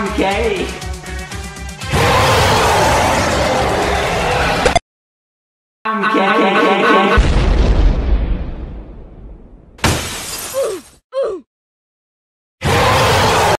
I'm gay. I'm gay. I'm gay.